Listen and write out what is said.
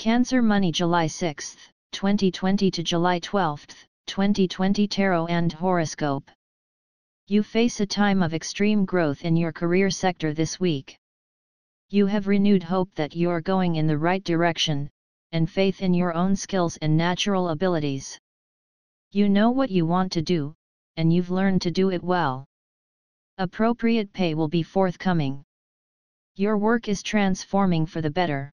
Cancer Money July 6, 2020 to July 12, 2020 Tarot and Horoscope. You face a time of extreme growth in your career sector this week. You have renewed hope that you are going in the right direction, and faith in your own skills and natural abilities. You know what you want to do, and you've learned to do it well. Appropriate pay will be forthcoming. Your work is transforming for the better.